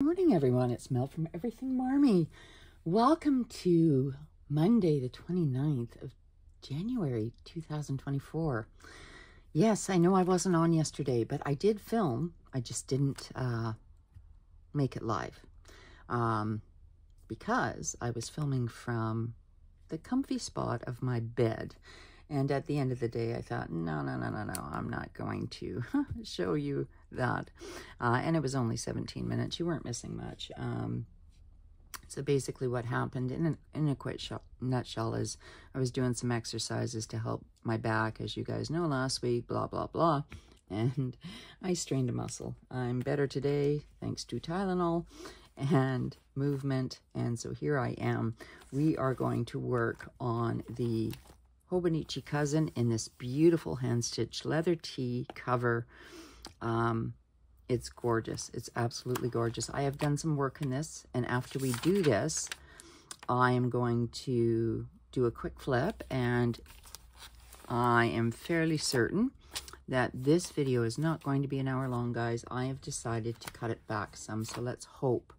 morning, everyone. It's Mel from Everything Marmie. Welcome to Monday, the 29th of January 2024. Yes, I know I wasn't on yesterday, but I did film. I just didn't uh, make it live um, because I was filming from the comfy spot of my bed. And at the end of the day, I thought, no, no, no, no, no, I'm not going to show you that. Uh, and it was only 17 minutes. You weren't missing much. Um, so basically what happened in, an, in a quick nutshell is I was doing some exercises to help my back, as you guys know, last week, blah, blah, blah. And I strained a muscle. I'm better today thanks to Tylenol and movement. And so here I am. We are going to work on the Hobonichi Cousin in this beautiful hand-stitched leather tee cover. Um, it's gorgeous. It's absolutely gorgeous. I have done some work in this, and after we do this, I am going to do a quick flip, and I am fairly certain that this video is not going to be an hour long, guys. I have decided to cut it back some, so let's hope.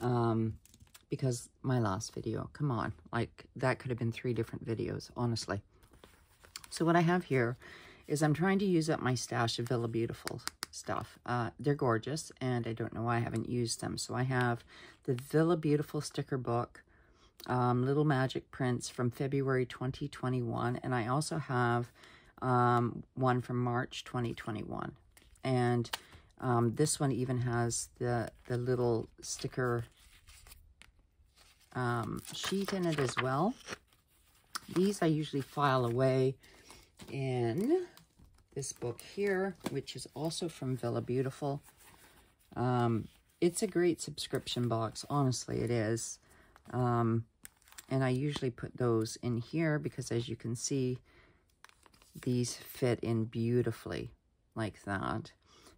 Um, because my last video, come on, like that could have been three different videos, honestly. So what I have here is I'm trying to use up my stash of Villa Beautiful stuff. Uh, they're gorgeous, and I don't know why I haven't used them. So I have the Villa Beautiful sticker book, um, Little Magic Prints from February 2021, and I also have um, one from March 2021. And um, this one even has the, the little sticker um, sheet in it as well. These I usually file away in this book here, which is also from Villa Beautiful. Um, it's a great subscription box. Honestly, it is. Um, and I usually put those in here because as you can see, these fit in beautifully like that.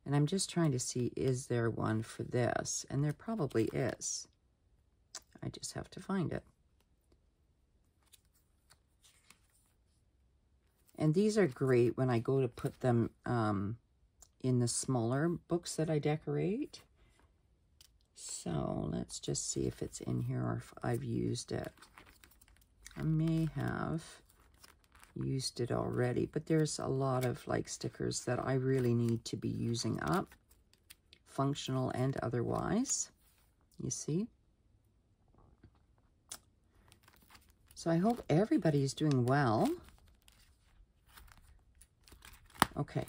And I'm just trying to see, is there one for this? And there probably is. I just have to find it. And these are great when I go to put them um, in the smaller books that I decorate. So let's just see if it's in here or if I've used it. I may have used it already, but there's a lot of like stickers that I really need to be using up, functional and otherwise. You see? So I hope everybody's doing well. Okay,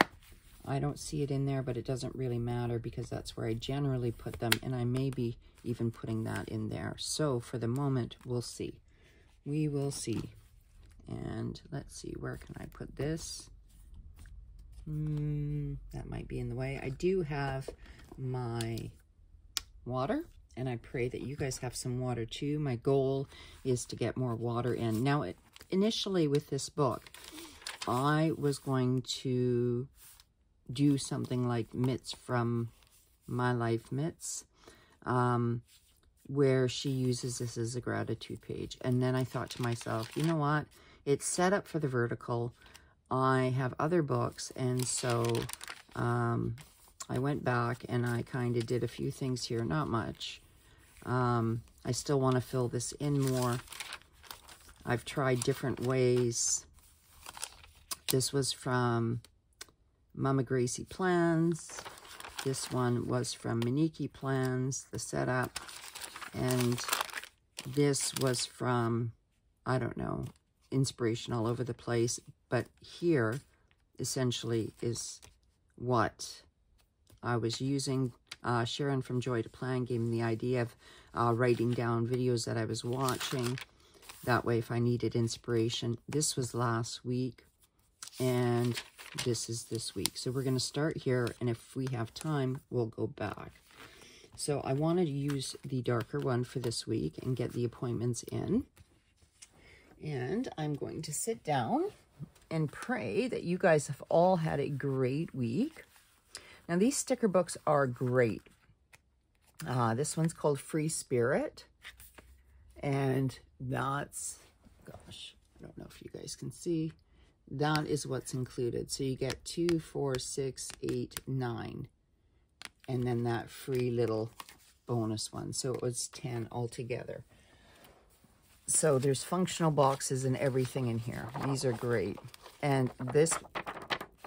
I don't see it in there, but it doesn't really matter because that's where I generally put them, and I may be even putting that in there. So for the moment, we'll see. We will see. And let's see, where can I put this? Mm, that might be in the way. I do have my water and I pray that you guys have some water too. My goal is to get more water in. Now, it, initially with this book, I was going to do something like Mitts from My Life Mitts, um, where she uses this as a gratitude page. And then I thought to myself, you know what? It's set up for the vertical. I have other books, and so um, I went back and I kind of did a few things here, not much. Um, I still want to fill this in more. I've tried different ways. This was from Mama Gracie Plans. This one was from Miniki Plans, the setup. And this was from, I don't know, inspiration all over the place. But here, essentially, is what I was using uh, Sharon from Joy2Plan gave me the idea of uh, writing down videos that I was watching. That way, if I needed inspiration, this was last week, and this is this week. So we're going to start here, and if we have time, we'll go back. So I wanted to use the darker one for this week and get the appointments in. And I'm going to sit down and pray that you guys have all had a great week. Now, these sticker books are great. Uh, this one's called Free Spirit. And that's, gosh, I don't know if you guys can see. That is what's included. So you get two, four, six, eight, nine. And then that free little bonus one. So it was 10 altogether. So there's functional boxes and everything in here. These are great. And this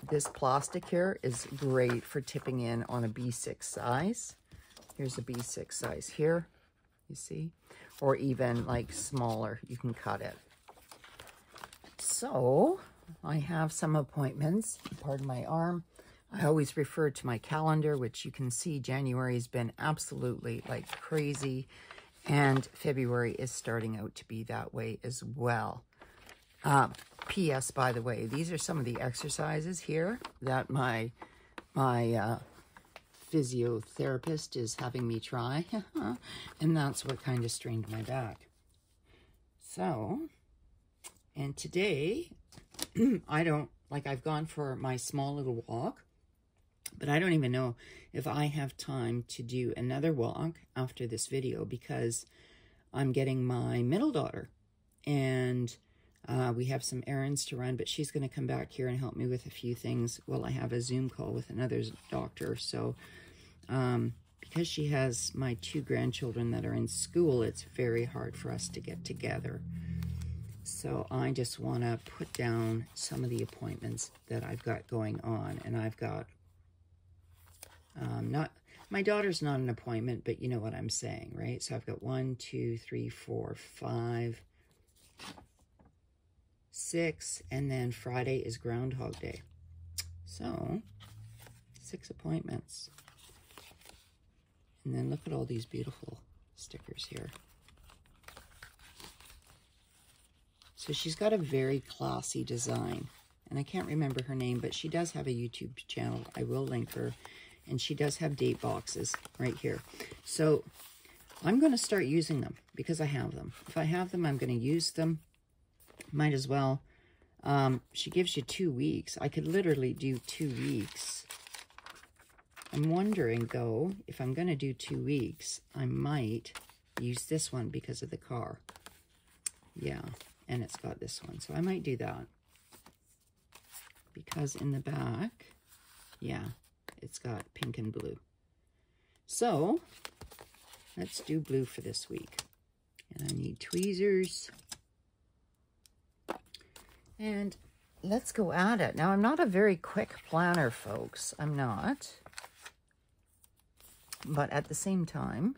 this plastic here is great for tipping in on a B6 size. Here's a B6 size here, you see? Or even like smaller, you can cut it. So I have some appointments, pardon my arm. I always refer to my calendar, which you can see January has been absolutely like crazy. And February is starting out to be that way as well. Uh, P.S. By the way, these are some of the exercises here that my my uh, physiotherapist is having me try, and that's what kind of strained my back. So, and today, I don't like I've gone for my small little walk, but I don't even know if I have time to do another walk after this video because I'm getting my middle daughter and uh, we have some errands to run, but she's going to come back here and help me with a few things while I have a Zoom call with another doctor. So um, because she has my two grandchildren that are in school, it's very hard for us to get together. So I just want to put down some of the appointments that I've got going on. And I've got um, not my daughter's not an appointment, but you know what I'm saying, right? So I've got one, two, three, four, five, six, and then Friday is Groundhog Day. So, six appointments. And then look at all these beautiful stickers here. So she's got a very classy design. And I can't remember her name, but she does have a YouTube channel. I will link her. And she does have date boxes right here. So I'm going to start using them because I have them. If I have them, I'm going to use them might as well. Um, she gives you two weeks. I could literally do two weeks. I'm wondering, though, if I'm going to do two weeks, I might use this one because of the car. Yeah, and it's got this one. So I might do that. Because in the back, yeah, it's got pink and blue. So, let's do blue for this week. And I need tweezers. And let's go at it. Now, I'm not a very quick planner, folks. I'm not. But at the same time,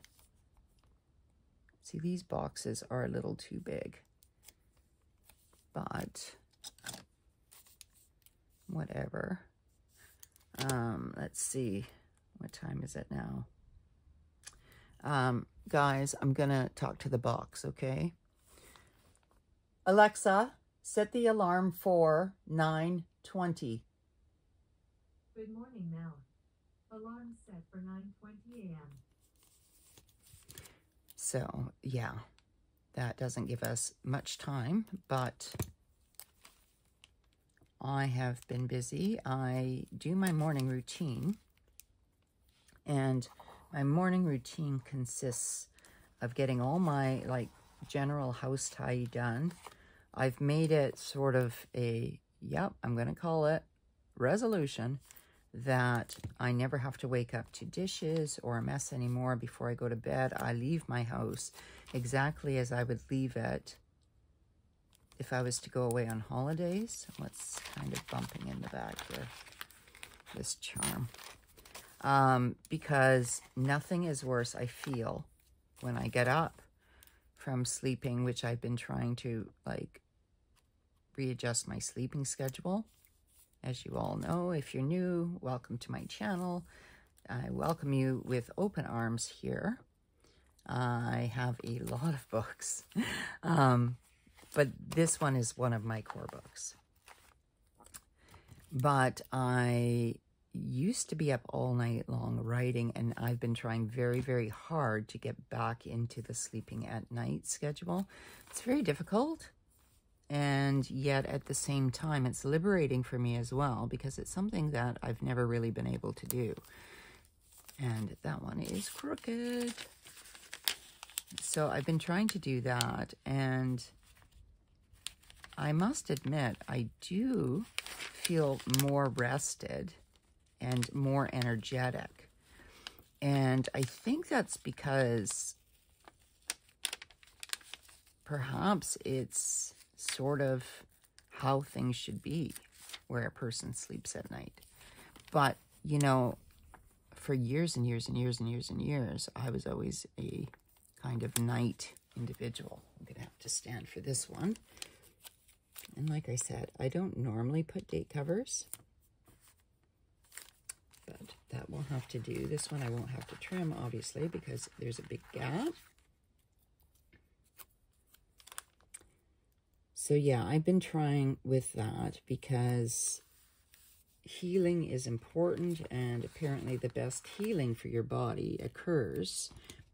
see, these boxes are a little too big. But whatever. Um, let's see. What time is it now? Um, guys, I'm going to talk to the box, okay? Alexa, Set the alarm for 9.20. Good morning, Mel. Alarm set for 9.20 a.m. So, yeah, that doesn't give us much time, but I have been busy. I do my morning routine, and my morning routine consists of getting all my, like, general house tidy done, I've made it sort of a, yep, I'm going to call it resolution that I never have to wake up to dishes or a mess anymore before I go to bed. I leave my house exactly as I would leave it if I was to go away on holidays. What's kind of bumping in the back here? This charm. Um, because nothing is worse, I feel, when I get up from sleeping, which I've been trying to like readjust my sleeping schedule. As you all know, if you're new, welcome to my channel. I welcome you with open arms here. I have a lot of books, um, but this one is one of my core books. But I used to be up all night long writing, and I've been trying very, very hard to get back into the sleeping at night schedule. It's very difficult, and yet at the same time, it's liberating for me as well because it's something that I've never really been able to do. And that one is crooked. So I've been trying to do that, and I must admit, I do feel more rested and more energetic. And I think that's because perhaps it's sort of how things should be where a person sleeps at night. But, you know, for years and years and years and years and years, I was always a kind of night individual. I'm going to have to stand for this one. And like I said, I don't normally put date covers, but that will have to do. This one I won't have to trim, obviously, because there's a big gap. So yeah, I've been trying with that because healing is important and apparently the best healing for your body occurs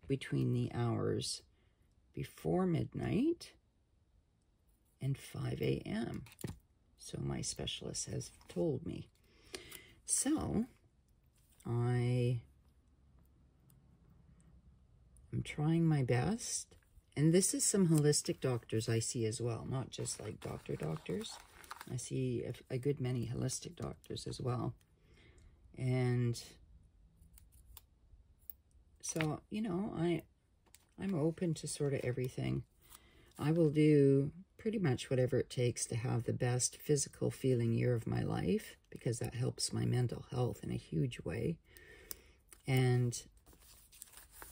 between the hours before midnight and 5 a.m. So my specialist has told me. So I am trying my best. And this is some holistic doctors I see as well, not just like doctor doctors. I see a, a good many holistic doctors as well. And so, you know, I I'm open to sort of everything. I will do pretty much whatever it takes to have the best physical feeling year of my life because that helps my mental health in a huge way. And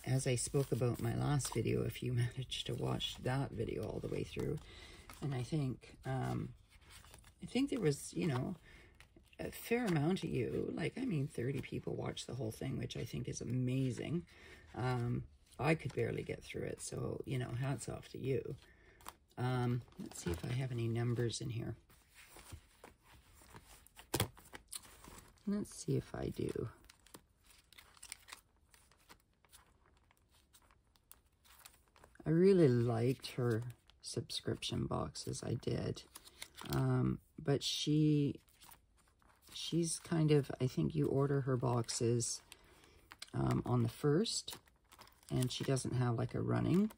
as I spoke about my last video, if you managed to watch that video all the way through, and I think, um, I think there was, you know, a fair amount of you, like, I mean, 30 people watched the whole thing, which I think is amazing. Um, I could barely get through it, so, you know, hats off to you. Um, let's see if I have any numbers in here. Let's see if I do. I really liked her subscription boxes. I did. Um, but she, she's kind of, I think you order her boxes um, on the first, and she doesn't have like a running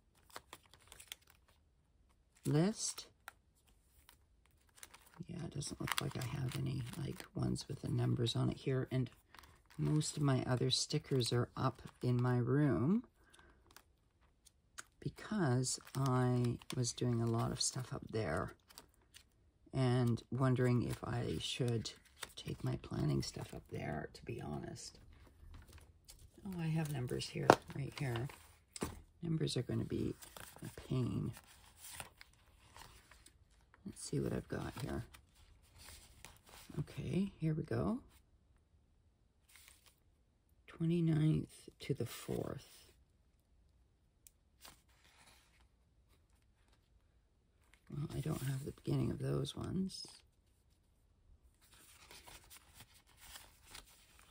list. Yeah, it doesn't look like I have any like ones with the numbers on it here. And most of my other stickers are up in my room because I was doing a lot of stuff up there and wondering if I should take my planning stuff up there, to be honest. Oh, I have numbers here, right here. Numbers are going to be a pain. Let's see what I've got here. Okay, here we go. 29th to the 4th. Well, I don't have the beginning of those ones.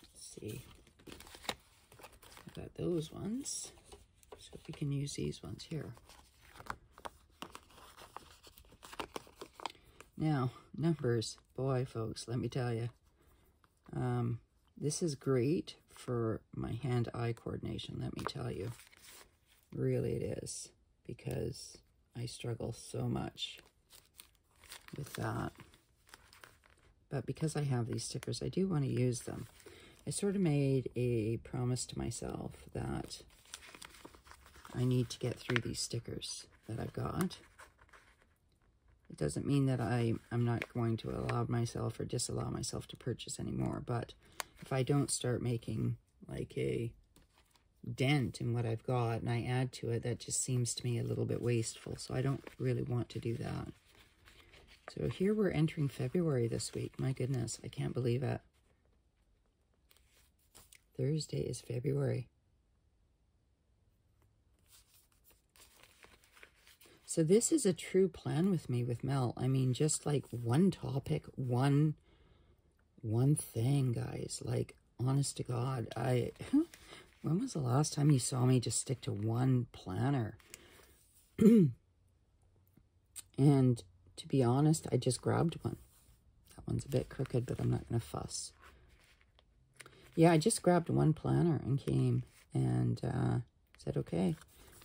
Let's see. I got those ones. So we can use these ones here. Now, numbers. Boy, folks, let me tell you. Um, this is great for my hand-eye coordination, let me tell you. Really it is, because I struggle so much with that. But because I have these stickers, I do want to use them. I sort of made a promise to myself that I need to get through these stickers that I've got. It doesn't mean that I, I'm not going to allow myself or disallow myself to purchase anymore, but if I don't start making like a dent in what I've got and I add to it, that just seems to me a little bit wasteful. So I don't really want to do that. So here we're entering February this week. My goodness, I can't believe it. Thursday is February. So this is a true plan with me with Mel. I mean, just like one topic, one one thing, guys. Like, honest to God, I when was the last time you saw me just stick to one planner? and to be honest, I just grabbed one. That one's a bit crooked, but I'm not going to fuss. Yeah, I just grabbed one planner and came and uh, said, okay,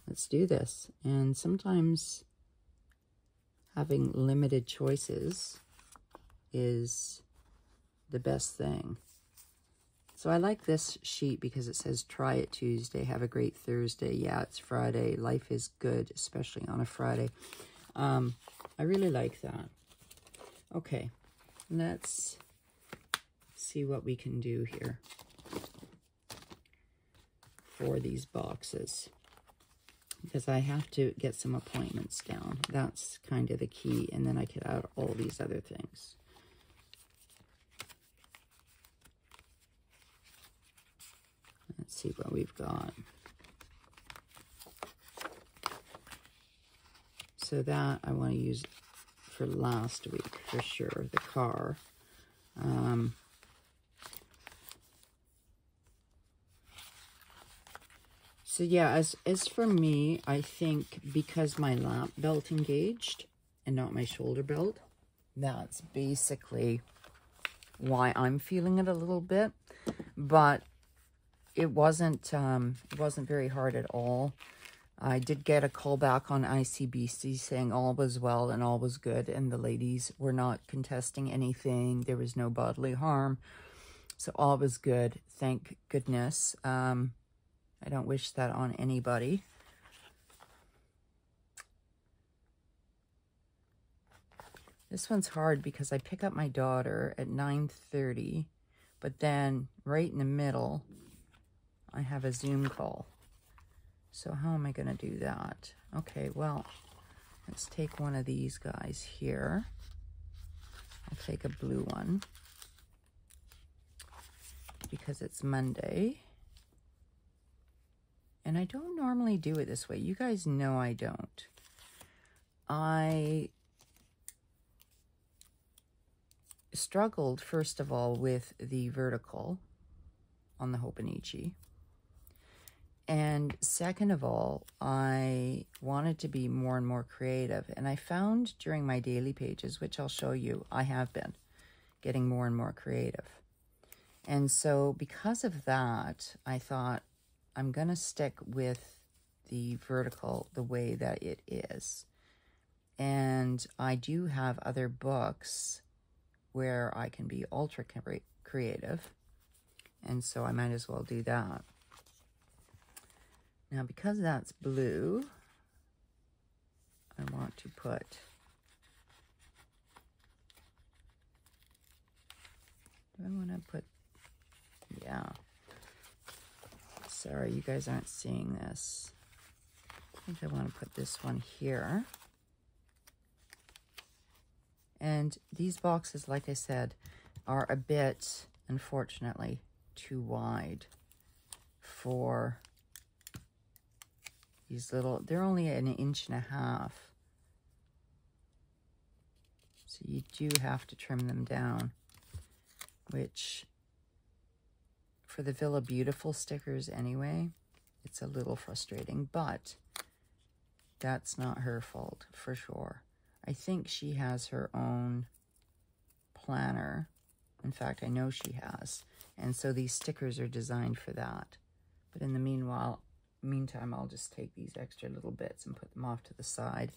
let's do this. And sometimes having limited choices is the best thing. So I like this sheet because it says try it Tuesday, have a great Thursday. Yeah, it's Friday. Life is good, especially on a Friday. Um, I really like that. Okay, let's see what we can do here for these boxes because I have to get some appointments down. That's kind of the key. And then I can add all these other things. Let's see what we've got. So that I want to use for last week for sure, the car. Um, So yeah, as, as for me, I think because my lap belt engaged and not my shoulder belt, that's basically why I'm feeling it a little bit. But it wasn't, um, it wasn't very hard at all. I did get a call back on ICBC saying all was well and all was good. And the ladies were not contesting anything. There was no bodily harm. So all was good. Thank goodness. Um, I don't wish that on anybody. This one's hard because I pick up my daughter at 9.30, but then right in the middle, I have a Zoom call. So how am I going to do that? Okay, well, let's take one of these guys here. I'll take a blue one because it's Monday. And I don't normally do it this way. You guys know I don't. I struggled, first of all, with the vertical on the Hobonichi. And second of all, I wanted to be more and more creative. And I found during my daily pages, which I'll show you, I have been getting more and more creative. And so because of that, I thought, I'm going to stick with the vertical the way that it is. And I do have other books where I can be ultra creative. And so I might as well do that. Now, because that's blue, I want to put do I want to put, yeah, Sorry, you guys aren't seeing this. I think I want to put this one here. And these boxes, like I said, are a bit, unfortunately, too wide for these little, they're only an inch and a half. So you do have to trim them down, which for the Villa Beautiful stickers anyway, it's a little frustrating, but that's not her fault for sure. I think she has her own planner. In fact, I know she has. And so these stickers are designed for that. But in the meanwhile, meantime, I'll just take these extra little bits and put them off to the side.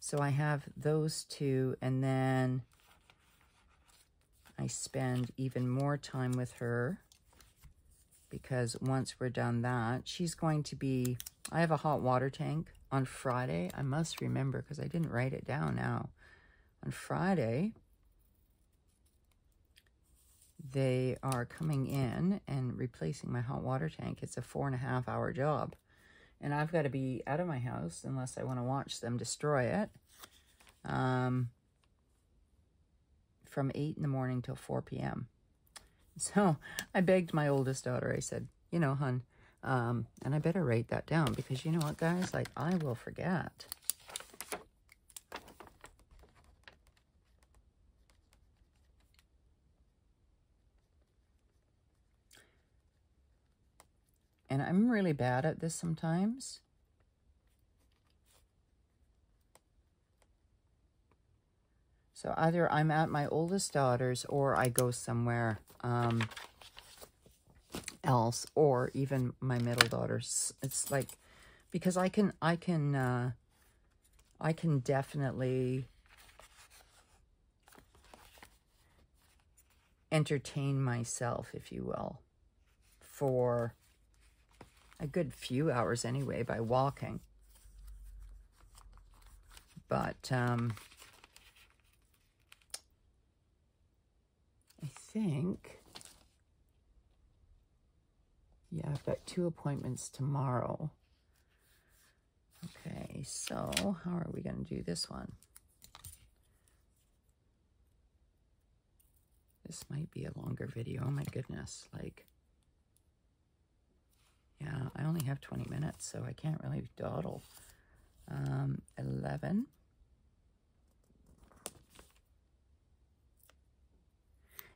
So I have those two, and then I spend even more time with her because once we're done that, she's going to be, I have a hot water tank on Friday. I must remember because I didn't write it down now. On Friday, they are coming in and replacing my hot water tank. It's a four and a half hour job. And I've got to be out of my house unless I want to watch them destroy it. Um, from 8 in the morning till 4 p.m. So I begged my oldest daughter, I said, you know, hun, um, and I better write that down because you know what, guys? Like, I will forget. And I'm really bad at this sometimes. So either I'm at my oldest daughter's or I go somewhere um, else or even my middle daughter's. It's like, because I can, I can, uh, I can definitely entertain myself, if you will. for a good few hours anyway by walking. But um, I think, yeah, I've got two appointments tomorrow. Okay, so how are we going to do this one? This might be a longer video. Oh my goodness. Like, yeah, I only have 20 minutes, so I can't really dawdle. Um, 11.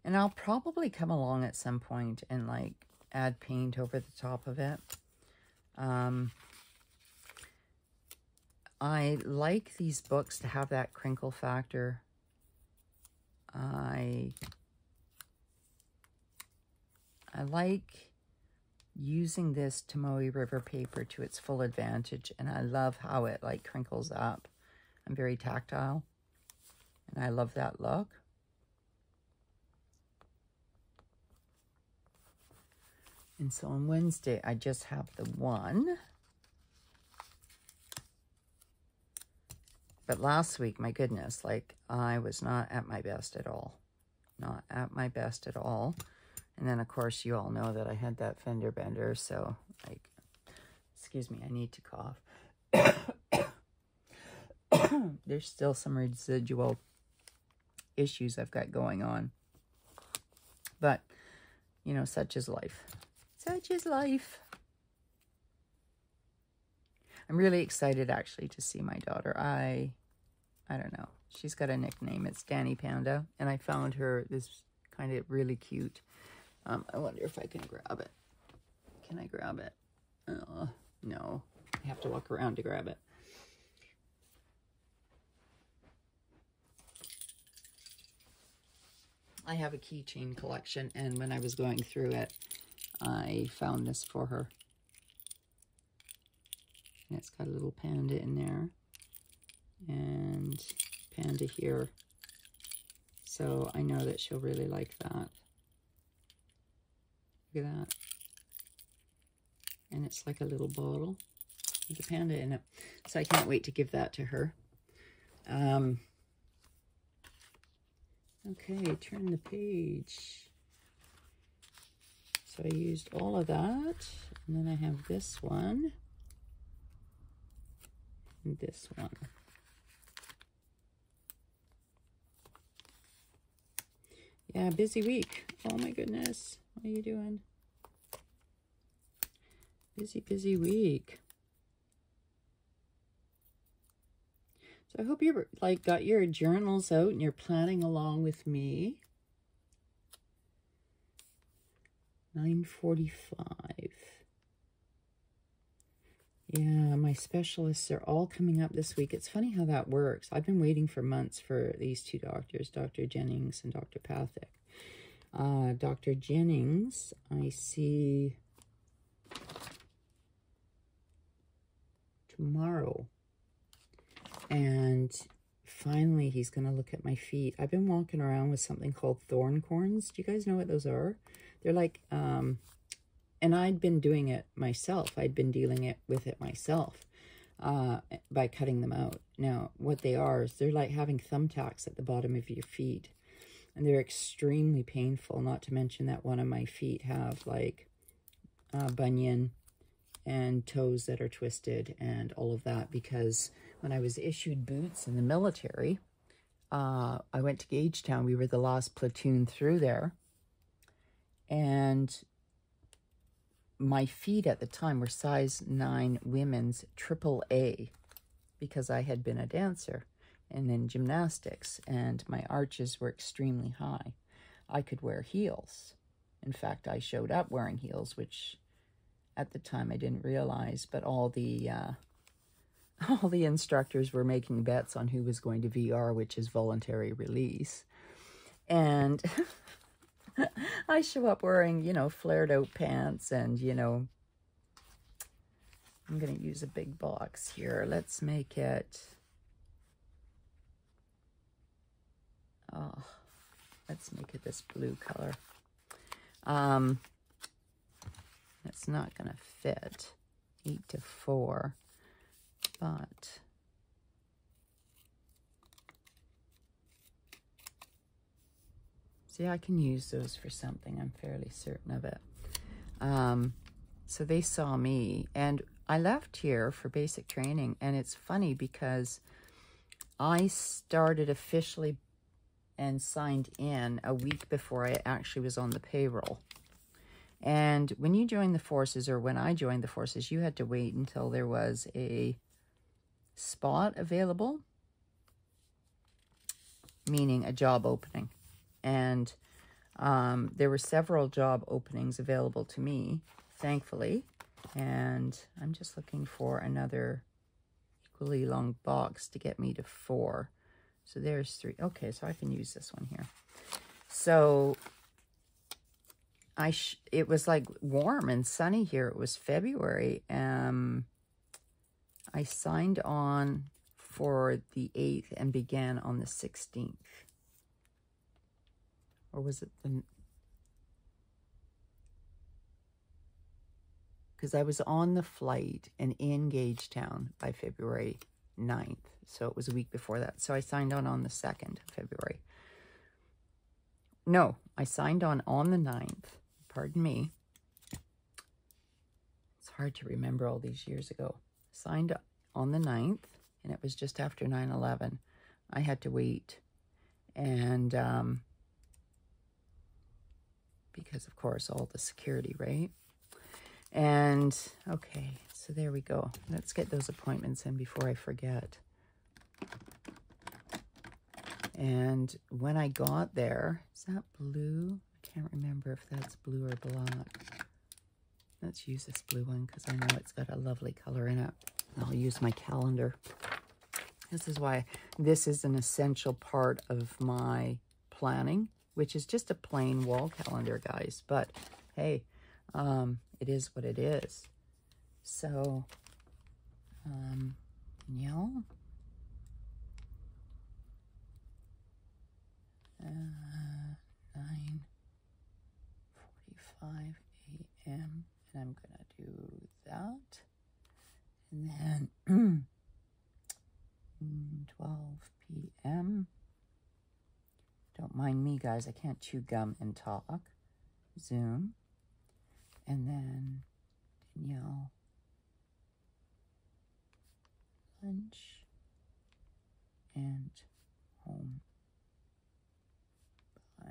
And I'll probably come along at some point and like add paint over the top of it. Um, I like these books to have that crinkle factor. I I like using this Tomoe River paper to its full advantage, and I love how it like crinkles up. I'm very tactile, and I love that look. And so on Wednesday, I just have the one. But last week, my goodness, like I was not at my best at all. Not at my best at all. And then, of course, you all know that I had that fender bender. So, like, excuse me, I need to cough. There's still some residual issues I've got going on. But, you know, such is life. Such is life. I'm really excited actually to see my daughter. I I don't know. She's got a nickname. It's Danny Panda. And I found her this kind of really cute. Um, I wonder if I can grab it. Can I grab it? Uh, no. I have to walk around to grab it. I have a keychain collection, and when I was going through it, I found this for her. And it's got a little panda in there. And panda here. So I know that she'll really like that. Look at that. And it's like a little bottle with a panda in it. So I can't wait to give that to her. Um, okay, turn the page. So I used all of that. And then I have this one. And this one. Yeah, busy week. Oh my goodness. What are you doing? Busy, busy week. So I hope you're like got your journals out and you're planning along with me. 945. Yeah, my specialists are all coming up this week. It's funny how that works. I've been waiting for months for these two doctors, Dr. Jennings and Dr. Pathak. Uh, Dr. Jennings, I see tomorrow. And finally, he's going to look at my feet. I've been walking around with something called thorn corns. Do you guys know what those are? They're like, um, and I'd been doing it myself. I'd been dealing it with it myself uh, by cutting them out. Now, what they are is they're like having thumbtacks at the bottom of your feet. And they're extremely painful, not to mention that one of my feet have like uh, bunion and toes that are twisted and all of that because when I was issued boots in the military, uh, I went to Gagetown. We were the last platoon through there. And my feet at the time were size 9 women's triple A because I had been a dancer and in gymnastics, and my arches were extremely high. I could wear heels. In fact, I showed up wearing heels, which at the time I didn't realize, but all the uh, all the instructors were making bets on who was going to VR, which is voluntary release. And I show up wearing, you know, flared out pants and, you know, I'm going to use a big box here. Let's make it, oh, let's make it this blue color. Um, It's not going to fit 8 to 4, but see, I can use those for something. I'm fairly certain of it. Um, so they saw me, and I left here for basic training, and it's funny because I started officially and signed in a week before I actually was on the payroll. And when you joined the forces, or when I joined the forces, you had to wait until there was a spot available, meaning a job opening. And um, there were several job openings available to me, thankfully. And I'm just looking for another equally long box to get me to four. So there's three. Okay, so I can use this one here. So I it was like warm and sunny here. It was February. Um, I signed on for the 8th and began on the 16th. Or was it the... Because I was on the flight and in Gagetown by February 9th. So it was a week before that. So I signed on on the 2nd of February. No, I signed on on the 9th. Pardon me. It's hard to remember all these years ago. Signed on the 9th, and it was just after 9-11. I had to wait. And um, because, of course, all the security, right? And, okay, so there we go. Let's get those appointments in before I forget. And when I got there, is that blue? I can't remember if that's blue or black. Let's use this blue one because I know it's got a lovely color in it. I'll use my calendar. This is why this is an essential part of my planning, which is just a plain wall calendar, guys. But hey, um, it is what it is. So, um, yeah. Uh, 9.45 a.m. And I'm going to do that. And then 12 p.m. Don't mind me, guys. I can't chew gum and talk. Zoom. And then Danielle. Lunch. And home by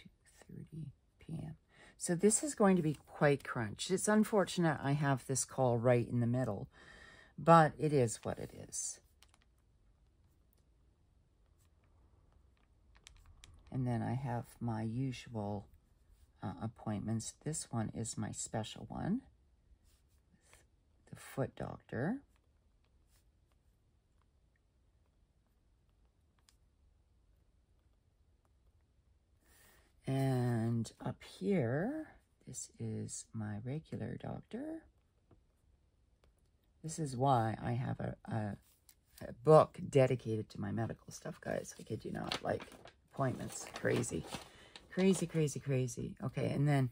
2.30 p.m. So this is going to be quite crunched. It's unfortunate I have this call right in the middle, but it is what it is. And then I have my usual uh, appointments. This one is my special one the foot doctor. And up here, this is my regular doctor. This is why I have a, a, a book dedicated to my medical stuff, guys. I kid you not. Like, appointments. Crazy. Crazy, crazy, crazy. Okay, and then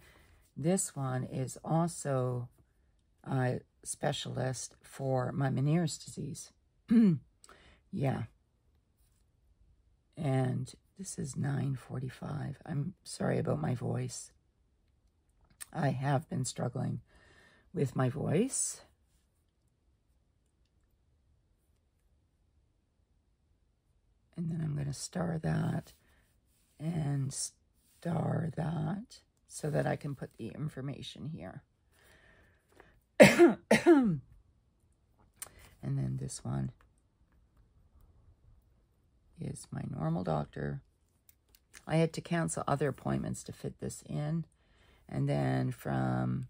this one is also a specialist for my Meniere's disease. yeah. And this is 9.45. I'm sorry about my voice. I have been struggling with my voice. And then I'm going to star that and star that so that I can put the information here. and then this one is my normal doctor. I had to cancel other appointments to fit this in. And then from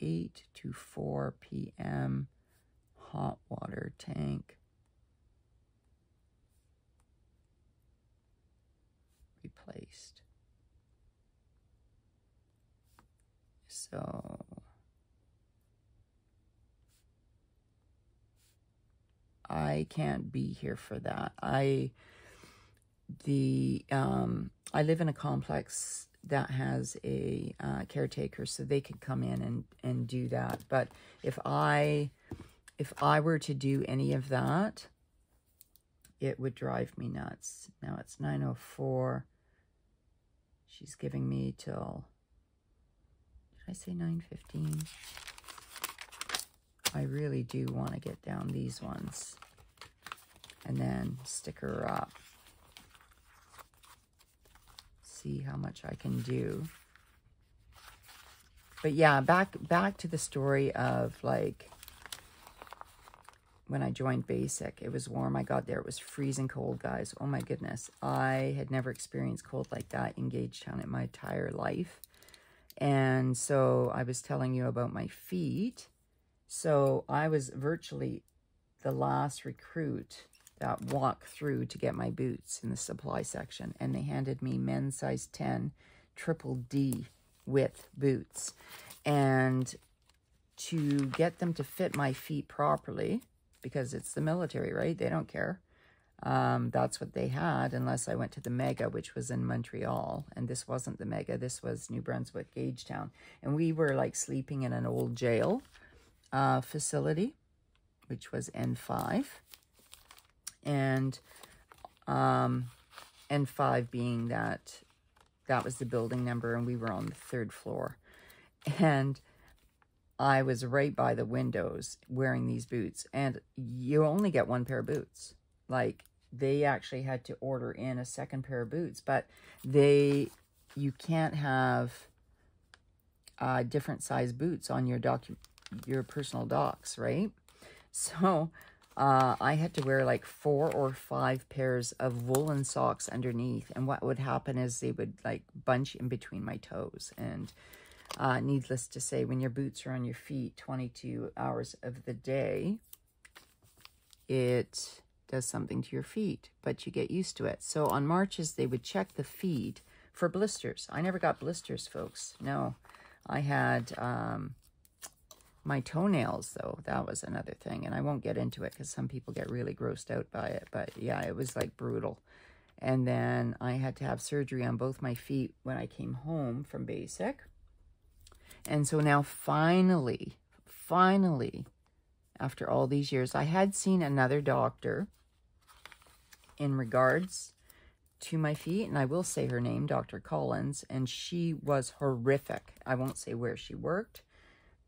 8 to 4 p.m., hot water tank. Replaced. So I can't be here for that. I the um I live in a complex that has a uh, caretaker, so they could come in and and do that. But if I if I were to do any of that, it would drive me nuts. Now it's 9.04. She's giving me till, did I say 9.15? I really do want to get down these ones and then stick her up. See how much I can do. But yeah, back back to the story of like when I joined basic. It was warm. I got there. It was freezing cold, guys. Oh my goodness. I had never experienced cold like that in Gagetown in my entire life. And so I was telling you about my feet. So I was virtually the last recruit that walked through to get my boots in the supply section. And they handed me men's size 10 triple D width boots. And to get them to fit my feet properly, because it's the military, right? They don't care. Um, that's what they had, unless I went to the Mega, which was in Montreal. And this wasn't the Mega, this was New Brunswick, Gagetown. And we were like sleeping in an old jail uh, facility, which was N5. And um, N5 being that that was the building number, and we were on the third floor. And I was right by the windows wearing these boots. And you only get one pair of boots. Like, they actually had to order in a second pair of boots. But they, you can't have uh, different size boots on your doc, your personal docs, right? So uh, I had to wear like four or five pairs of woolen socks underneath. And what would happen is they would like bunch in between my toes. And uh, needless to say, when your boots are on your feet 22 hours of the day, it does something to your feet, but you get used to it. So on marches, they would check the feet for blisters. I never got blisters, folks. No, I had um, my toenails, though. That was another thing, and I won't get into it because some people get really grossed out by it. But yeah, it was like brutal. And then I had to have surgery on both my feet when I came home from basic. And so now finally, finally, after all these years, I had seen another doctor in regards to my feet, and I will say her name, Dr. Collins, and she was horrific. I won't say where she worked,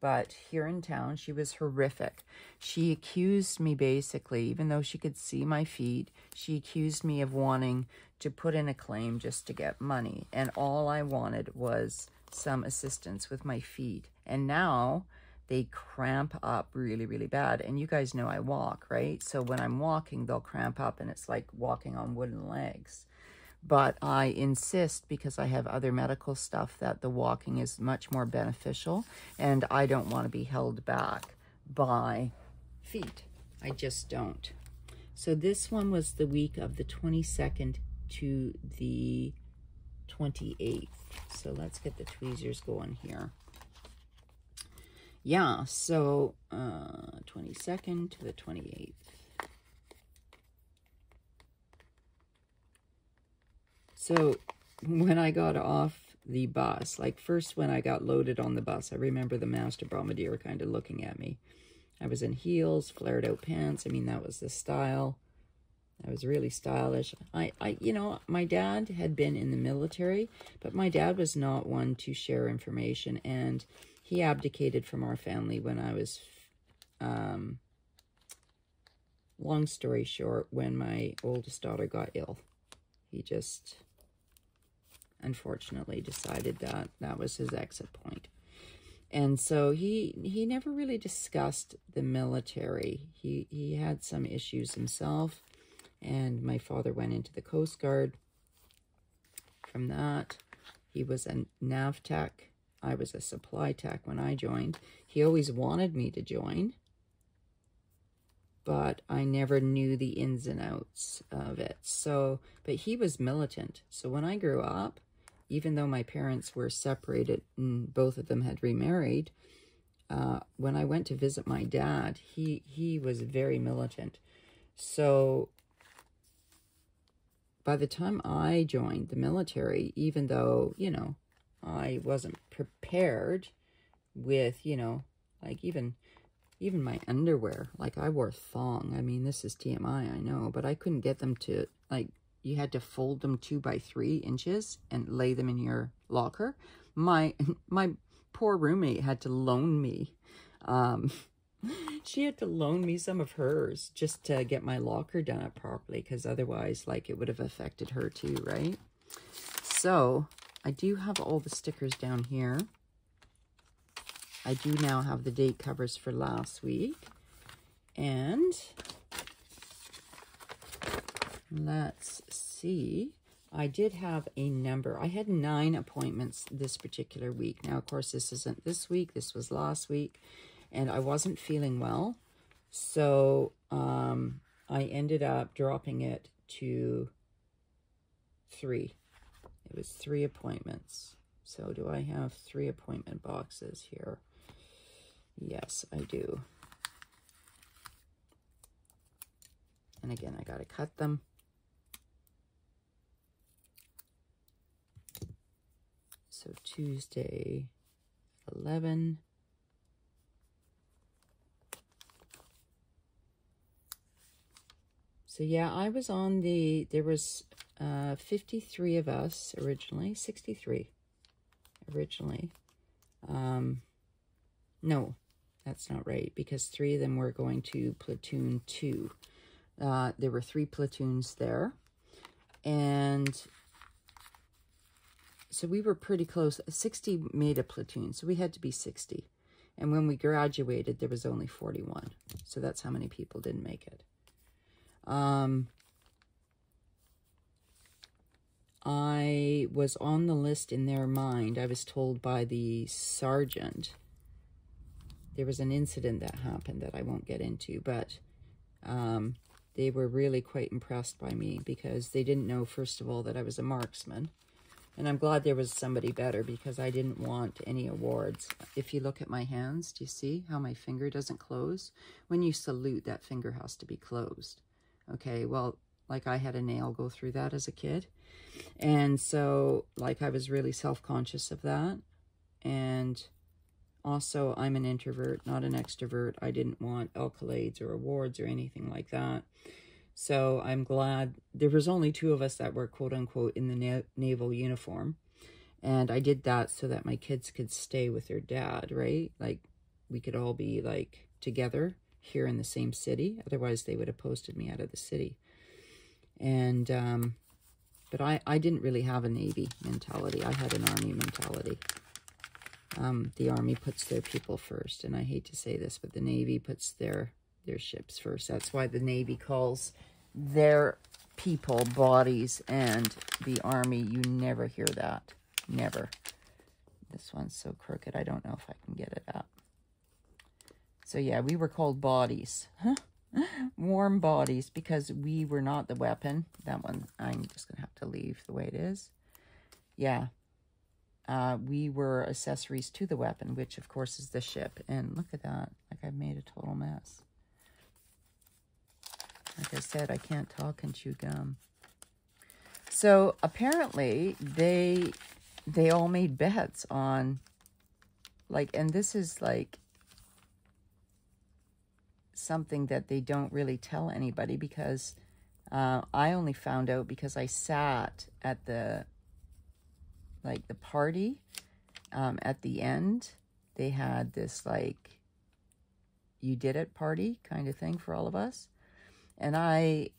but here in town, she was horrific. She accused me basically, even though she could see my feet, she accused me of wanting to put in a claim just to get money. And all I wanted was some assistance with my feet. And now they cramp up really, really bad. And you guys know I walk, right? So when I'm walking, they'll cramp up and it's like walking on wooden legs. But I insist because I have other medical stuff that the walking is much more beneficial and I don't want to be held back by feet. I just don't. So this one was the week of the 22nd to the 28th. So let's get the tweezers going here. Yeah, so uh, 22nd to the 28th. So when I got off the bus, like first when I got loaded on the bus, I remember the master bombardier kind of looking at me. I was in heels, flared out pants. I mean, that was the style. I was really stylish. I, I, you know, my dad had been in the military, but my dad was not one to share information, and he abdicated from our family when I was, um, long story short, when my oldest daughter got ill. He just, unfortunately, decided that that was his exit point. And so he he never really discussed the military. He he had some issues himself and my father went into the Coast Guard. From that, he was a nav tech. I was a supply tech when I joined. He always wanted me to join, but I never knew the ins and outs of it. So, but he was militant. So when I grew up, even though my parents were separated and both of them had remarried, uh, when I went to visit my dad, he, he was very militant. So by the time I joined the military, even though, you know, I wasn't prepared with, you know, like even even my underwear. Like I wore thong. I mean, this is TMI, I know, but I couldn't get them to like you had to fold them two by three inches and lay them in your locker. My my poor roommate had to loan me. Um, she had to loan me some of hers just to get my locker done up properly because otherwise, like, it would have affected her too, right? So, I do have all the stickers down here. I do now have the date covers for last week. And let's see. I did have a number. I had nine appointments this particular week. Now, of course, this isn't this week. This was last week. And I wasn't feeling well. So um, I ended up dropping it to three. It was three appointments. So do I have three appointment boxes here? Yes, I do. And again, I got to cut them. So Tuesday, 11. So yeah, I was on the, there was uh, 53 of us originally, 63 originally. Um, no, that's not right, because three of them were going to platoon two. Uh, there were three platoons there. And so we were pretty close. 60 made a platoon, so we had to be 60. And when we graduated, there was only 41. So that's how many people didn't make it. Um, I was on the list in their mind. I was told by the sergeant. There was an incident that happened that I won't get into, but um, they were really quite impressed by me because they didn't know, first of all, that I was a marksman. And I'm glad there was somebody better because I didn't want any awards. If you look at my hands, do you see how my finger doesn't close? When you salute, that finger has to be closed. Okay, well, like I had a nail go through that as a kid. And so, like, I was really self-conscious of that. And also, I'm an introvert, not an extrovert. I didn't want accolades or awards or anything like that. So I'm glad there was only two of us that were quote unquote in the na naval uniform. And I did that so that my kids could stay with their dad, right? Like we could all be like together here in the same city. Otherwise they would have posted me out of the city. And, um, but I, I didn't really have a Navy mentality. I had an Army mentality. Um, the Army puts their people first. And I hate to say this, but the Navy puts their their ships first. That's why the Navy calls their people bodies and the Army, you never hear that. Never. This one's so crooked, I don't know if I can get it up. So yeah, we were called bodies. Warm bodies because we were not the weapon. That one, I'm just going to have to leave the way it is. Yeah. Uh, we were accessories to the weapon, which of course is the ship. And look at that. Like I've made a total mess. Like I said, I can't talk and chew gum. So apparently they they all made bets on like and this is like something that they don't really tell anybody because uh, I only found out because I sat at the like the party um, at the end. They had this like you did it party kind of thing for all of us. And I,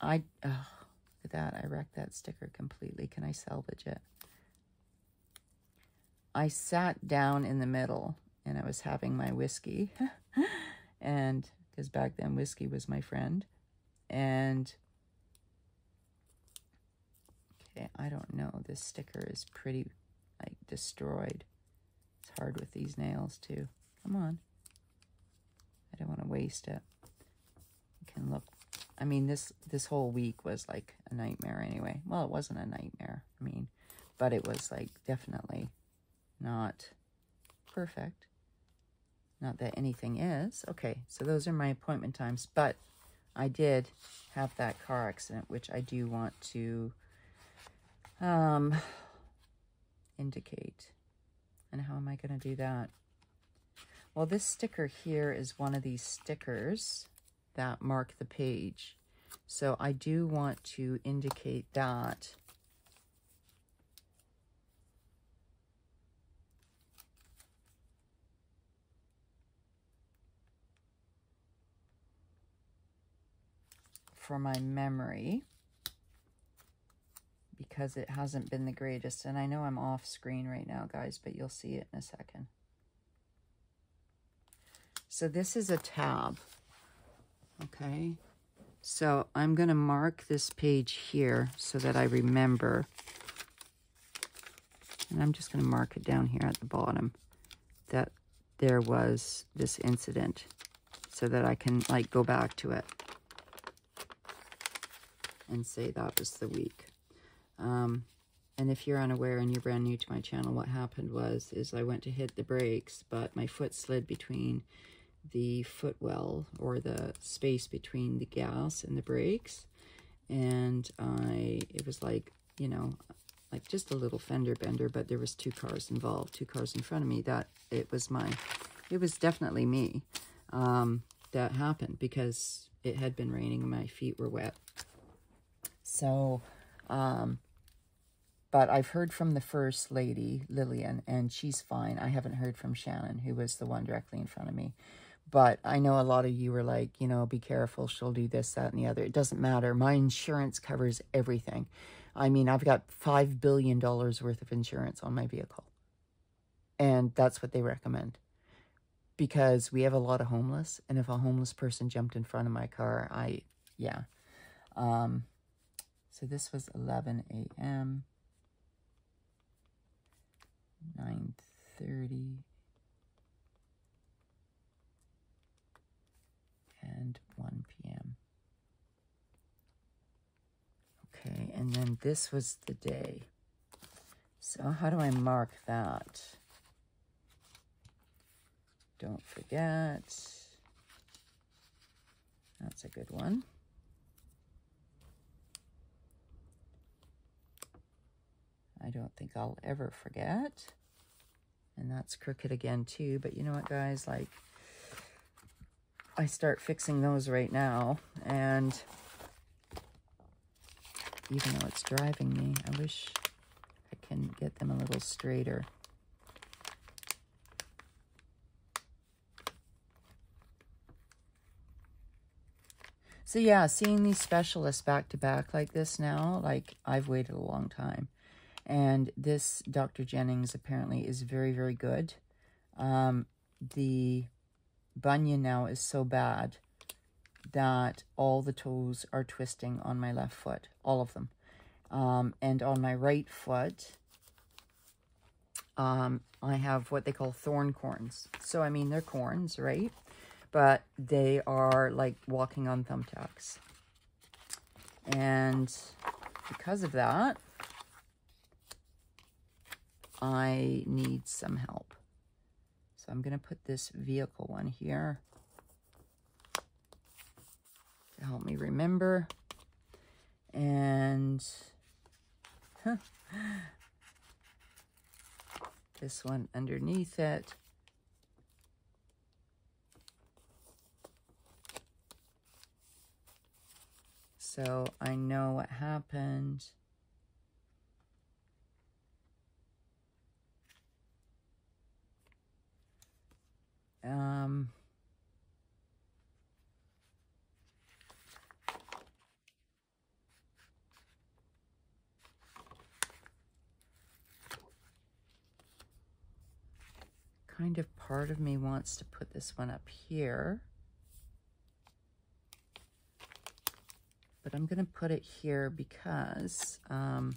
I, oh, look at that. I wrecked that sticker completely. Can I salvage it? I sat down in the middle and I was having my whiskey. and because back then whiskey was my friend. And okay, I don't know. This sticker is pretty like destroyed. It's hard with these nails too. Come on. I don't want to waste it can look. I mean, this this whole week was like a nightmare anyway. Well, it wasn't a nightmare. I mean, but it was like definitely not perfect. Not that anything is. Okay, so those are my appointment times. But I did have that car accident, which I do want to um, indicate. And how am I going to do that? Well, this sticker here is one of these stickers that mark the page. So I do want to indicate that for my memory because it hasn't been the greatest. And I know I'm off screen right now, guys, but you'll see it in a second. So this is a tab, okay? So I'm going to mark this page here so that I remember. And I'm just going to mark it down here at the bottom that there was this incident so that I can like go back to it and say that was the week. Um, and if you're unaware and you're brand new to my channel, what happened was, is I went to hit the brakes, but my foot slid between the footwell or the space between the gas and the brakes. And I, it was like, you know, like just a little fender bender, but there was two cars involved, two cars in front of me that it was my, it was definitely me um, that happened because it had been raining and my feet were wet. So, um, but I've heard from the first lady, Lillian, and she's fine. I haven't heard from Shannon, who was the one directly in front of me. But I know a lot of you were like, you know, be careful. She'll do this, that, and the other. It doesn't matter. My insurance covers everything. I mean, I've got $5 billion worth of insurance on my vehicle. And that's what they recommend. Because we have a lot of homeless. And if a homeless person jumped in front of my car, I, yeah. Um, so this was 11 a.m. 9.30 and 1 p.m. Okay, and then this was the day. So how do I mark that? Don't forget. That's a good one. I don't think I'll ever forget. And that's crooked again too. But you know what, guys? Like, I start fixing those right now. And even though it's driving me, I wish I can get them a little straighter. So yeah, seeing these specialists back to back like this now, like I've waited a long time. And this Dr. Jennings apparently is very, very good. Um, the bunion now is so bad that all the toes are twisting on my left foot, all of them. Um, and on my right foot, um, I have what they call thorn corns. So, I mean, they're corns, right? But they are like walking on thumbtacks. And because of that, I need some help. So I'm going to put this vehicle one here to help me remember. And this one underneath it. So I know what happened. Um, kind of part of me wants to put this one up here. But I'm going to put it here because um,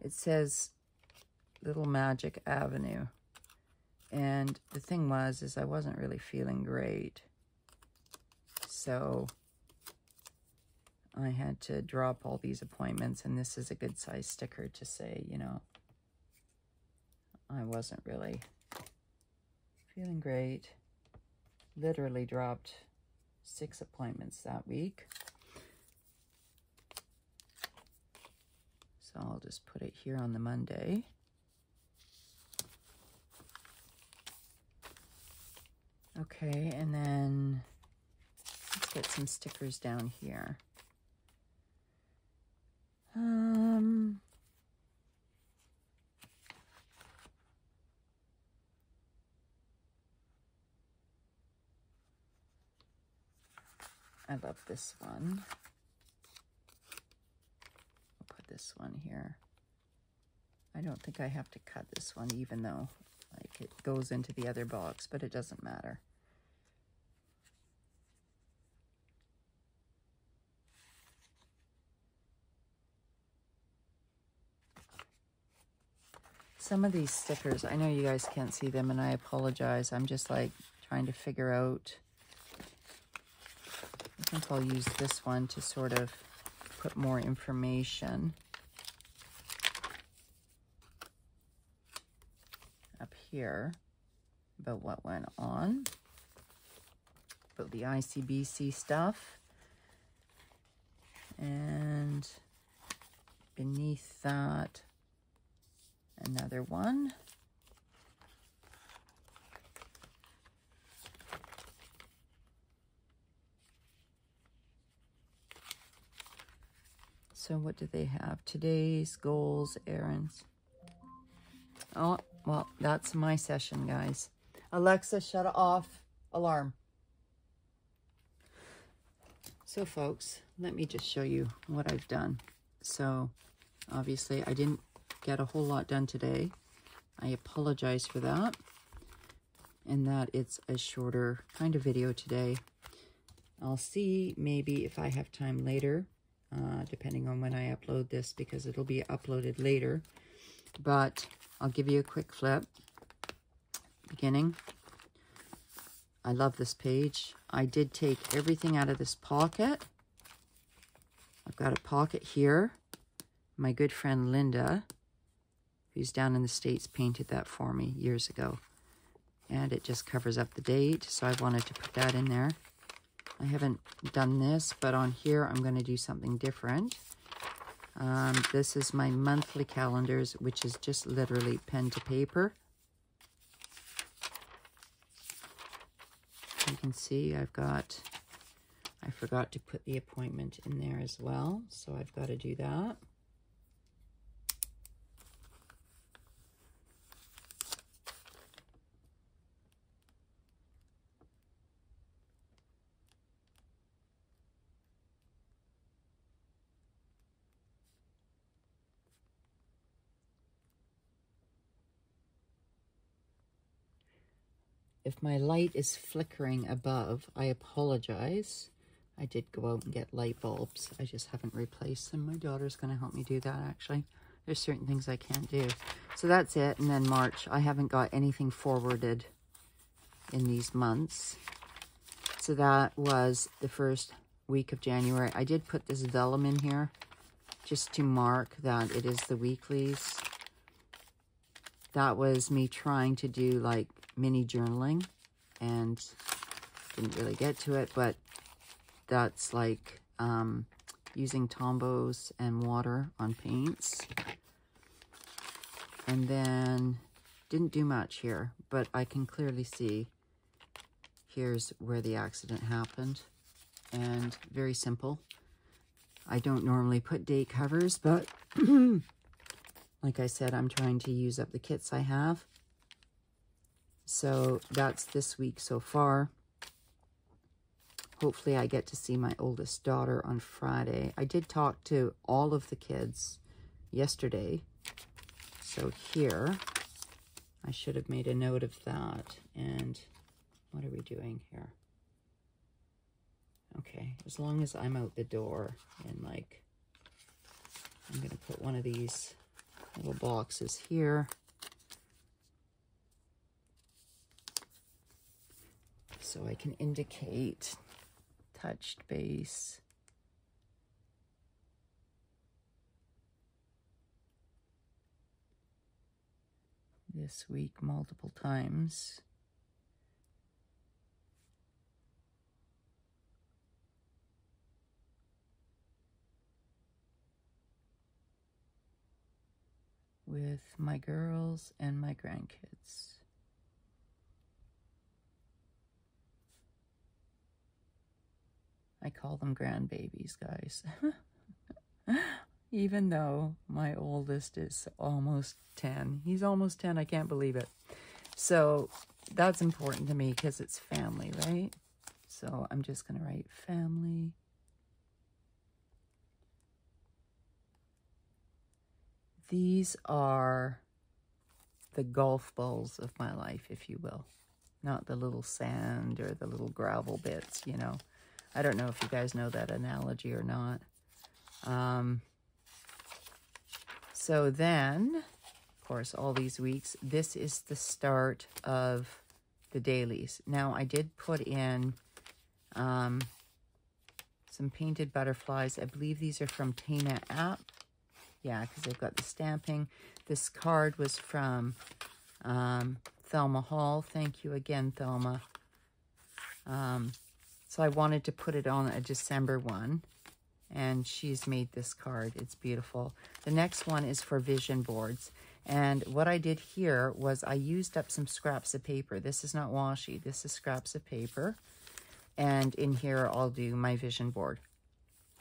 it says Little Magic Avenue. And the thing was, is I wasn't really feeling great. So I had to drop all these appointments. And this is a good size sticker to say, you know, I wasn't really feeling great. Literally dropped six appointments that week. So I'll just put it here on the Monday. Okay, and then let's get some stickers down here. Um, I love this one. I'll put this one here. I don't think I have to cut this one even though like it goes into the other box, but it doesn't matter. Some of these stickers, I know you guys can't see them and I apologize. I'm just like trying to figure out. I think I'll use this one to sort of put more information. up here about what went on, about the ICBC stuff. And beneath that, another one. So what do they have? Today's goals, errands. Oh, well, that's my session, guys. Alexa, shut off alarm. So, folks, let me just show you what I've done. So, obviously, I didn't get a whole lot done today. I apologize for that. And that it's a shorter kind of video today. I'll see maybe if I have time later, uh, depending on when I upload this, because it'll be uploaded later. But I'll give you a quick flip. Beginning. I love this page. I did take everything out of this pocket. I've got a pocket here. My good friend Linda, who's down in the States, painted that for me years ago. And it just covers up the date, so I wanted to put that in there. I haven't done this, but on here I'm going to do something different. Um, this is my monthly calendars, which is just literally pen to paper. You can see I've got, I forgot to put the appointment in there as well, so I've got to do that. If my light is flickering above, I apologize. I did go out and get light bulbs. I just haven't replaced them. My daughter's going to help me do that, actually. There's certain things I can't do. So that's it. And then March, I haven't got anything forwarded in these months. So that was the first week of January. I did put this vellum in here just to mark that it is the weeklies. That was me trying to do like mini journaling and didn't really get to it, but that's like um, using Tombows and water on paints. And then didn't do much here, but I can clearly see here's where the accident happened. And very simple. I don't normally put date covers, but like I said, I'm trying to use up the kits I have. So that's this week so far. Hopefully I get to see my oldest daughter on Friday. I did talk to all of the kids yesterday. So here, I should have made a note of that. And what are we doing here? Okay, as long as I'm out the door and like, I'm to put one of these little boxes here. So I can indicate touched base. This week multiple times. with my girls and my grandkids. I call them grandbabies, guys. Even though my oldest is almost 10. He's almost 10. I can't believe it. So that's important to me because it's family, right? So I'm just going to write family. These are the golf balls of my life, if you will. Not the little sand or the little gravel bits, you know. I don't know if you guys know that analogy or not. Um, so then, of course, all these weeks, this is the start of the dailies. Now, I did put in um, some painted butterflies. I believe these are from Tina App. Yeah, because they've got the stamping. This card was from um, Thelma Hall. Thank you again, Thelma. Um, so I wanted to put it on a December one. And she's made this card. It's beautiful. The next one is for vision boards. And what I did here was I used up some scraps of paper. This is not washi. This is scraps of paper. And in here, I'll do my vision board.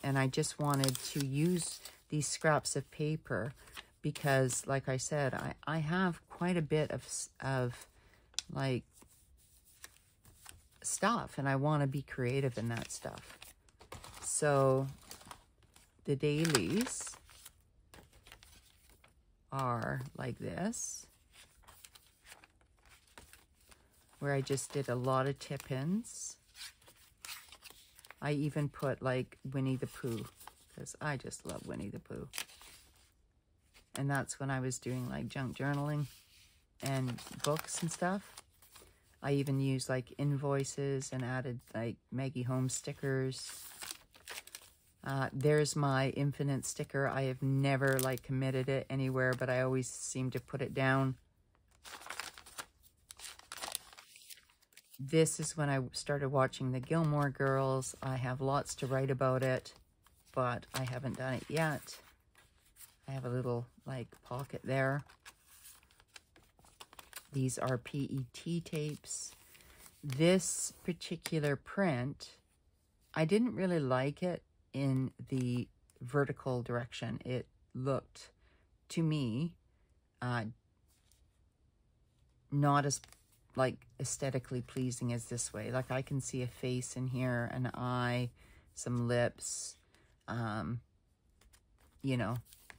And I just wanted to use these scraps of paper because, like I said, I, I have quite a bit of, of like stuff and I want to be creative in that stuff. So the dailies are like this, where I just did a lot of tip-ins. I even put like Winnie the Pooh because I just love Winnie the Pooh. And that's when I was doing like junk journaling and books and stuff. I even used like invoices and added like Maggie Holmes stickers. Uh, there's my infinite sticker. I have never like committed it anywhere, but I always seem to put it down. This is when I started watching the Gilmore Girls. I have lots to write about it, but I haven't done it yet. I have a little like pocket there. These are PET tapes. This particular print, I didn't really like it in the vertical direction. It looked, to me, uh, not as like aesthetically pleasing as this way. Like I can see a face in here, an eye, some lips, um, you know,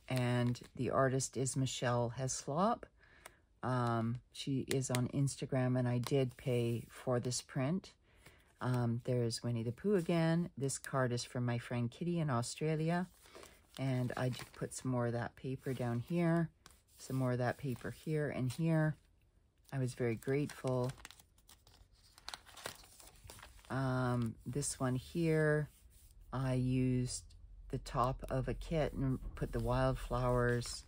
and the artist is Michelle Heslop. Um, she is on Instagram and I did pay for this print. Um, there's Winnie the Pooh again. This card is from my friend Kitty in Australia. And I just put some more of that paper down here, some more of that paper here and here. I was very grateful. Um, this one here, I used the top of a kit and put the wildflowers,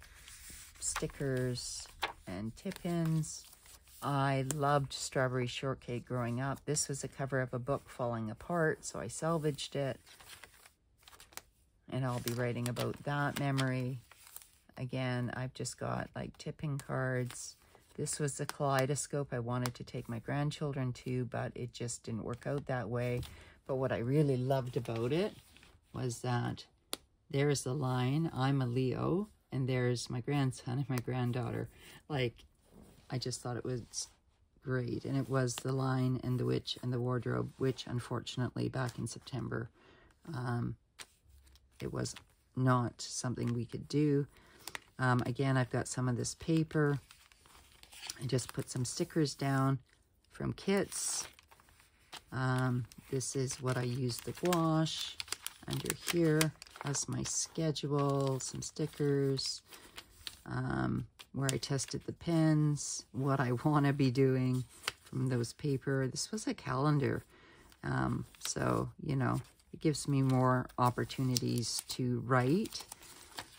stickers, and tip-ins. I loved Strawberry Shortcake growing up. This was a cover of a book falling apart, so I salvaged it. And I'll be writing about that memory. Again, I've just got like tipping cards, this was the kaleidoscope I wanted to take my grandchildren to, but it just didn't work out that way. But what I really loved about it was that there's the lion, I'm a Leo, and there's my grandson and my granddaughter. Like, I just thought it was great. And it was the lion and the witch and the wardrobe, which unfortunately back in September, um, it was not something we could do. Um, again, I've got some of this paper. I just put some stickers down from kits. Um, this is what I use the gouache under here as my schedule, some stickers, um, where I tested the pens, what I want to be doing from those paper. This was a calendar. Um, so, you know, it gives me more opportunities to write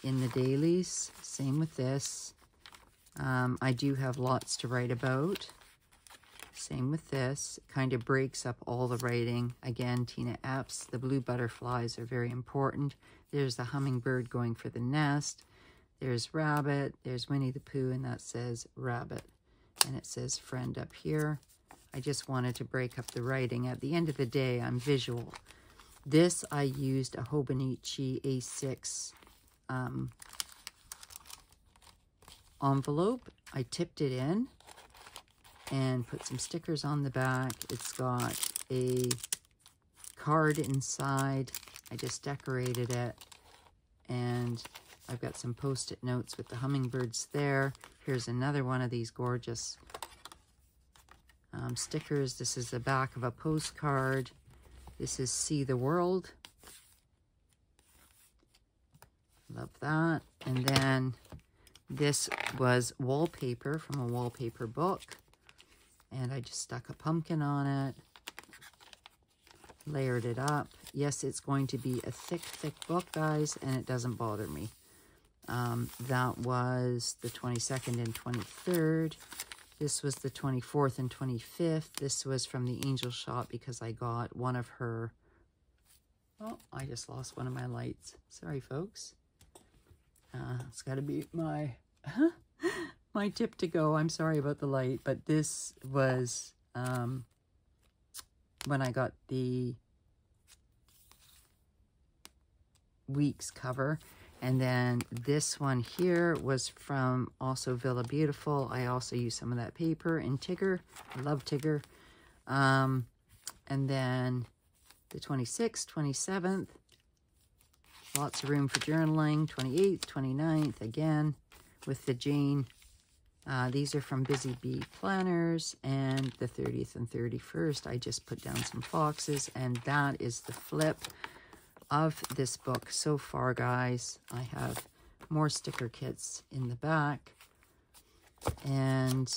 in the dailies. Same with this. Um, I do have lots to write about. Same with this. It kind of breaks up all the writing. Again, Tina Epps, the blue butterflies are very important. There's the hummingbird going for the nest. There's rabbit. There's Winnie the Pooh, and that says rabbit. And it says friend up here. I just wanted to break up the writing. At the end of the day, I'm visual. This, I used a Hobonichi A6 um, envelope. I tipped it in and put some stickers on the back. It's got a card inside. I just decorated it. And I've got some post-it notes with the hummingbirds there. Here's another one of these gorgeous um, stickers. This is the back of a postcard. This is See the World. Love that. And then this was wallpaper from a wallpaper book. And I just stuck a pumpkin on it. Layered it up. Yes, it's going to be a thick, thick book, guys, and it doesn't bother me. Um, that was the 22nd and 23rd. This was the 24th and 25th. This was from the Angel Shop because I got one of her... Oh, I just lost one of my lights. Sorry, folks. Uh, it's got to be my... my tip to go. I'm sorry about the light, but this was um, when I got the week's cover. And then this one here was from also Villa BeauTIFFul. I also used some of that paper in Tigger. I love Tigger. Um, and then the 26th, 27th. Lots of room for journaling. 28th, 29th, again, with the Jane. Uh, these are from Busy Bee Planners. And the 30th and 31st, I just put down some foxes. And that is the flip of this book so far, guys. I have more sticker kits in the back. And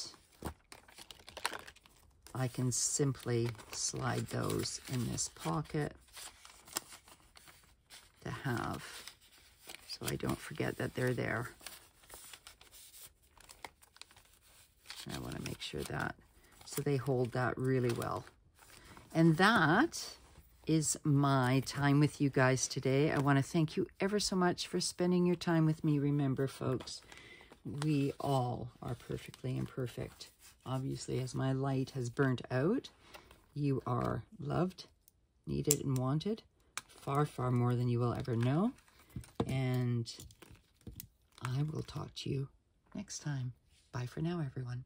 I can simply slide those in this pocket to have so I don't forget that they're there. I want to make sure that so they hold that really well. And that is my time with you guys today. I want to thank you ever so much for spending your time with me. Remember, folks, we all are perfectly imperfect. Obviously, as my light has burnt out, you are loved, needed, and wanted far, far more than you will ever know. And I will talk to you next time. Bye for now, everyone.